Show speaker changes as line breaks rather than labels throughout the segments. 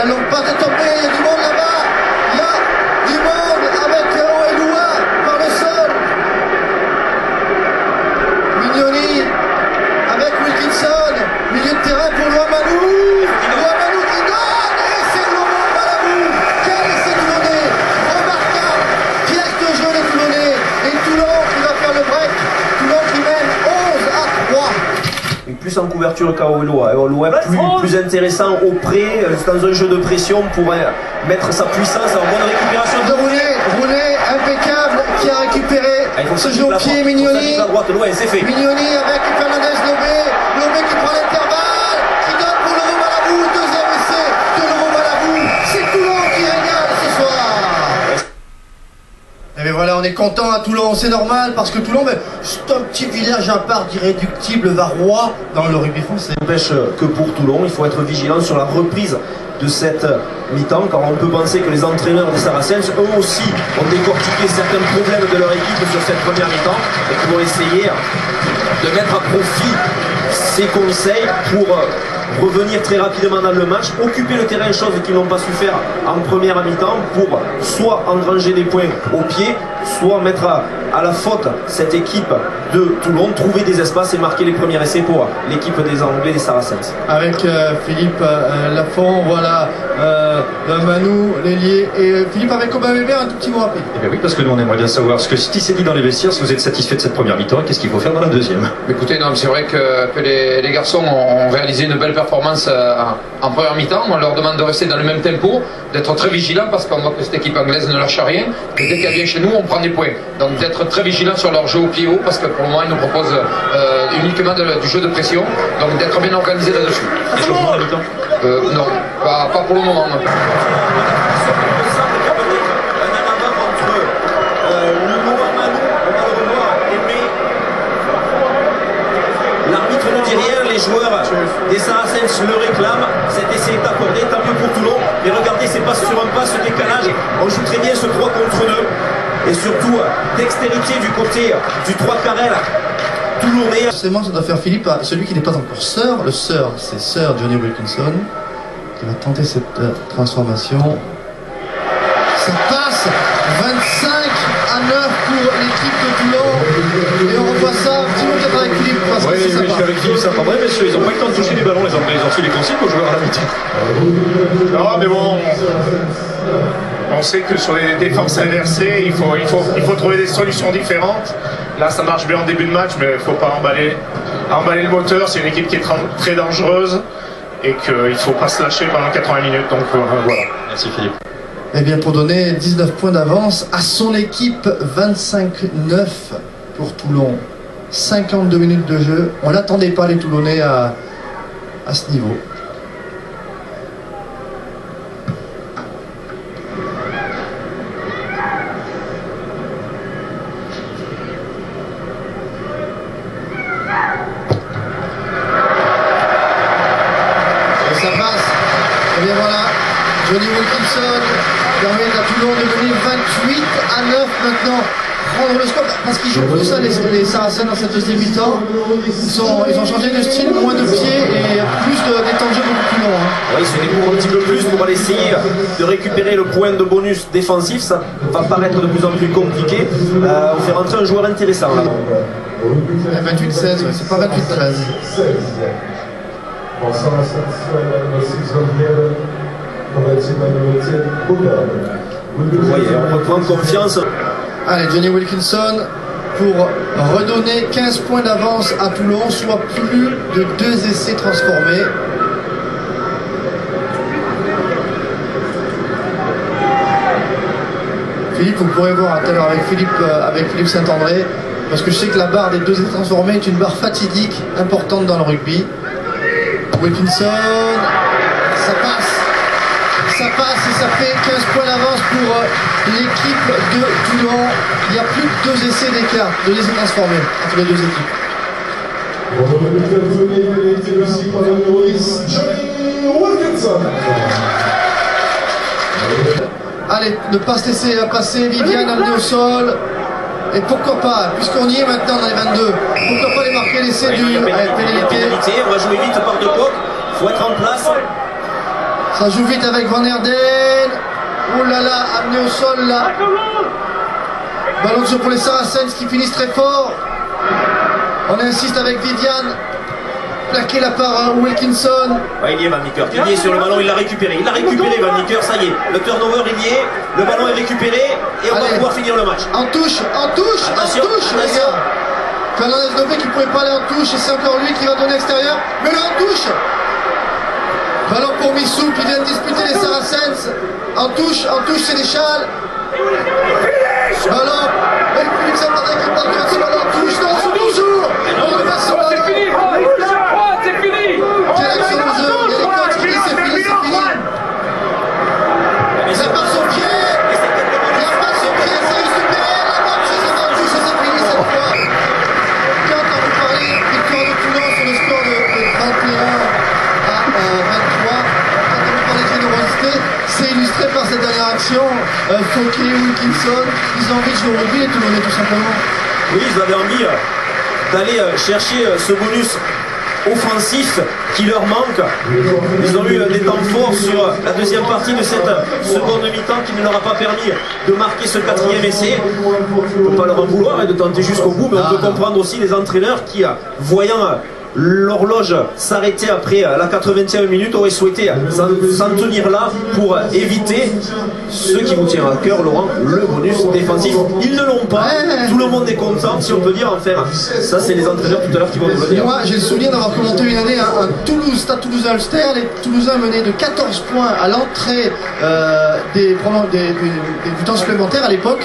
La longue passe est tombée,
plus en couverture qu'à Oloa. Oloa plus, plus intéressant au près, euh, dans un jeu de pression pour euh, mettre sa puissance en bonne récupération
de Roulet, Roulet impeccable qui a récupéré
Ah,
ce jeu au pied. Mignoni.
Droite, loin, c'est fait.
Mignoni avec on est content à Toulon, c'est normal parce que Toulon, ben, c'est un petit village à part d'irréductible varois dans le rugby français.
n'empêche que pour Toulon, il faut être vigilant sur la reprise de cette mi-temps, car on peut penser que les entraîneurs des Saracens, eux aussi, ont décortiqué certains problèmes de leur équipe sur cette première mi-temps et qui vont essayer de mettre à profit ces conseils pour euh, revenir très rapidement dans le match, occuper le terrain, chose qu'ils n'ont pas su faire en première mi-temps, pour soit engranger des points au pied, soit mettre à, à la faute cette équipe de Toulon, trouver des espaces et marquer les premiers essais pour l'équipe des Anglais des Saracens.
Avec euh, Philippe euh, Lafont, voilà, euh, Manou, l'ailier, et euh, Philippe avec Weber, un tout petit mot rapide.
Eh bien oui, parce que nous on aimerait bien savoir ce que City s'est dit dans les vestiaires, si vous êtes satisfait de cette première mi-temps, et qu'est-ce qu'il faut faire dans la deuxième?
Écoutez, non, c'est vrai que, que les, les garçons ont, réalisé une belle performance euh, en, en première mi-temps. On leur demande de rester dans le même tempo, d'être très vigilants parce qu'on voit que cette équipe anglaise ne lâche rien. Et dès qu'elle vient chez nous, on prend des points. Donc d'être très vigilants sur leur jeu au pied haut parce que pour le moment, ils nous proposent euh, uniquement de- du jeu de pression. Donc d'être bien organisé là-dessus. Euh, non, pas, pas pour le moment. non.
L'arbitre ne dit rien, les joueurs des Saracens le réclament. Cet essai est accordé, tant mieux pour Toulon. Et regardez, c'est pas sur un pas, ce décalage. On joue très bien ce 3 contre 2. Et surtout, dextérité du côté du 3 Carrel. Toulonnais.
Forcément, ça doit faire Philippe à celui qui n'est pas encore sœur. Le sœur, c'est sœur Johnny Wilkinson, qui va tenter cette euh, transformation. Ça passe 25 à 9 pour l'équipe de Toulon. Et on revoit ça un petit peu peut-être avec Philippe, parce que
Oui,
c'est sympa.
suis avec Philippe Saint-André, messieurs, ils n'ont pas eu le temps de toucher les ballons, les Anglais, ils ont su les consignes aux joueurs à la mi-temps.
Non, mais bon, on sait que sur les défenses inversées, il faut, il, faut, il faut trouver des solutions différentes. Là, ça marche bien en début de match, mais il ne faut pas emballer, emballer le moteur. C'est une équipe qui est très dangereuse et qu'il ne faut pas se lâcher pendant 80 minutes. Donc euh, voilà.
Merci Philippe.
Eh bien, pour donner 19 points d'avance à son équipe, 25-9 pour Toulon. 52 minutes de jeu. On n'attendait pas les Toulonnais à, ce niveau. Ça passe. Et bien voilà, Johnny Wilkinson permet à Toulon de venir 28 à 9 maintenant. Prendre le score, parce qu'ils jouent plus ça les, les Saracens dans cette deuxième mi-temps. Ils, ont changé de style, moins de pieds et plus de, des temps de jeu beaucoup plus longs. hein.
Oui, ils se découvrent un petit peu plus pour aller essayer de récupérer le point de bonus défensif. Ça va paraître de plus en plus compliqué. Euh, on fait rentrer un joueur intéressant là.
Eh, 28-16, ouais, c'est pas 28-13.
Vous voyez, on reprend confiance.
Allez, Johnny Wilkinson pour redonner 15 points d'avance à Toulon, soit plus de deux essais transformés. Philippe, vous pourrez voir tout à l'heure avec Philippe, euh, avec Philippe Saint-André, parce que je sais que la barre des deux essais transformés est une barre fatidique importante dans le rugby. Wilkinson, ça passe. Passe et ça fait 15 points d'avance pour euh, l'équipe de Toulon. Il y a plus de deux essais d'écart, deux essais transformés entre les deux équipes. Allez, ne pas se laisser passer, Viviane amenée au sol. Et pourquoi pas, puisqu'on y est maintenant dans les 22, pourquoi pas les marquer l'essai du
pénalité. On va jouer vite par deux côtes. Il faut être en place.
Ça joue vite avec Van Erden. Oh là là, amené au sol là. Ballon de jeu pour les Saracens qui finissent très fort. On insiste avec Viviane. Plaqué là par euh, Wilkinson.
Ouais, il y est Van Nicker. Il y est sur le ballon, il l'a récupéré. Il l'a récupéré Van Nicker, ça y est. Le turnover il y est. Le ballon est récupéré et on va pouvoir finir le match.
En touche, en touche,
Attention,
en touche, les
attention.
gars. Fernandez Lopé qui pouvait pas aller en touche et c'est encore lui qui va donner extérieur. Mais là en touche. Ballon pour Missou qui vient de disputer les Saracens. En touche, en touche Sénéchal. Ballon. Et Philippe Saint-André qui ce ballon
Oui, ils avaient envie euh, d'aller euh, chercher euh, ce bonus offensif qui leur manque. Ils ont eu des temps forts sur la deuxième partie de cette seconde mi-temps qui ne leur a pas permis de marquer ce quatrième essai. On ne peut pas leur en vouloir et de tenter jusqu'au bout, mais on peut comprendre aussi les entraîneurs qui, voyant l'horloge s'arrêter après la 80e minute, auraient souhaité s'en tenir là pour éviter ce qui vous tient à cœur, Laurent, le bonus défensif. Ils ne l'ont pas. Tout le monde est content, si on peut dire. Enfin, ça, c'est les entraîneurs tout à l'heure qui vont nous le dire.
moi, j'ai le souvenir d'avoir commenté une année un Toulouse, Stade Toulouse-Ulster. Les Toulousains menaient de 14 points à l'entrée euh, des, des- des- des- du temps supplémentaire à l'époque.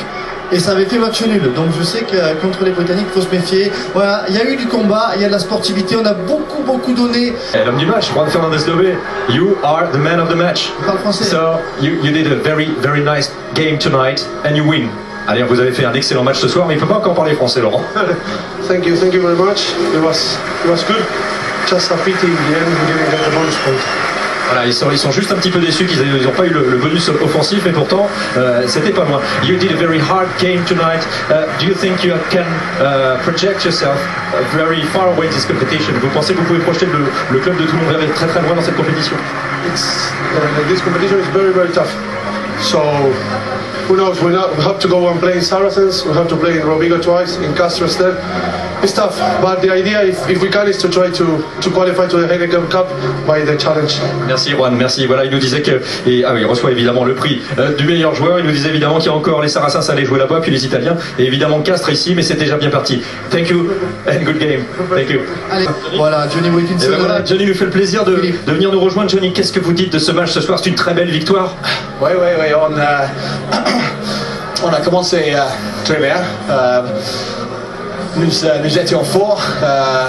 Et ça avait fait match nul. Donc je sais que euh, contre les Britanniques, il faut se méfier. Voilà, il y a eu du combat, il y a de la sportivité. On a beaucoup, beaucoup donné.
Et L'homme du match, Juan Fernandez Lobé, you are the man of the match.
Je parle français.
So you, you did a very very nice game tonight and you win. Allez, vous avez fait un excellent match ce soir, mais il ne faut pas encore parler français, Laurent.
Thank you, thank you very much. It was it was good. Just a pity in the end we didn't get the bonus point.
Voilà, ils sont, ils sont juste un petit peu déçus qu'ils n'ont pas eu le, le bonus offensif, mais pourtant, euh, c'était pas loin. You did a very hard game tonight. Uh, do you think you can uh, project yourself very far away this competition? Vous pensez que vous pouvez projeter le, le club de Toulon vers très très loin dans cette compétition?
It's uh, this competition is very very tough. So who knows? We, not, we have to go and play in Saracens. We have to play in Rovigo twice, in Castro instead. It's tough, but the idea, if, if we can, is to try to, to qualify to the Heineken Cup by the challenge.
Merci Juan, merci. Voilà, il nous disait que et ah oui, il reçoit évidemment le prix euh, du meilleur joueur. Il nous disait évidemment qu'il y a encore les Saracens à aller jouer là-bas, puis les Italiens et évidemment Castres ici, mais c'est déjà bien parti. Thank you and good game. Thank you.
Allez, voilà, Johnny Wilkinson.
ben voilà, Johnny nous fait le plaisir de, de venir nous rejoindre. Johnny, qu'est-ce que vous dites de ce match ce soir? C'est une très belle victoire.
Oui, oui, oui, on, euh, on a commencé euh, très bien. Nous, euh, nous étions forts. Euh,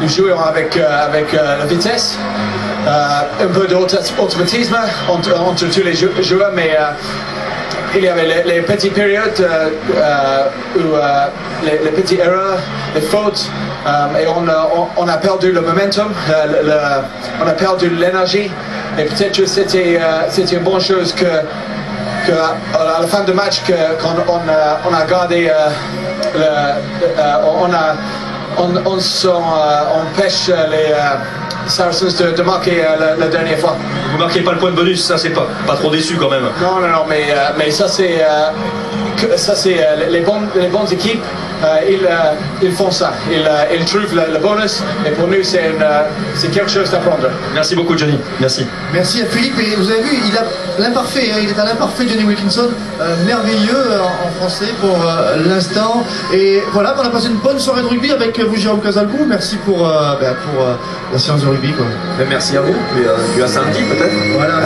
nous jouions avec, euh, avec la vitesse. Un peu d'automatisme entre, entre tous les jou- joueurs, mais il y avait les, les petites périodes où les, les petites erreurs, les fautes, et on, a- perdu le momentum, on a perdu l'énergie. Et peut-être que c'était une bonne chose que, à la fin du match qu'on on a gardé euh, euh, on a on, on, euh, on pêche les Saracens de, de marquer euh, la, la dernière fois.
Vous marquez pas le point de bonus, ça c'est pas, pas trop déçu quand même.
Non, non, non, mais, euh, mais ça c'est euh, ça c'est euh, les, bonnes, les bonnes équipes, euh, ils, euh, ils font ça, ils, euh, ils trouvent le, le bonus et pour nous c'est euh, c'est quelque chose d'apprendre.
Merci beaucoup Johnny, merci.
Merci à Philippe. Et vous avez vu, il a l'imparfait, hein, il est à l'imparfait Johnny Wilkinson, euh, merveilleux euh, en, en français pour euh, l'instant. Et voilà, on a passé une bonne soirée de rugby avec vous, Jérôme Casalbou. Merci pour, euh, ben, pour euh, la séance de rugby. Quoi.
Ben, merci à vous. Et, euh, puis à samedi peut-être.
Voilà,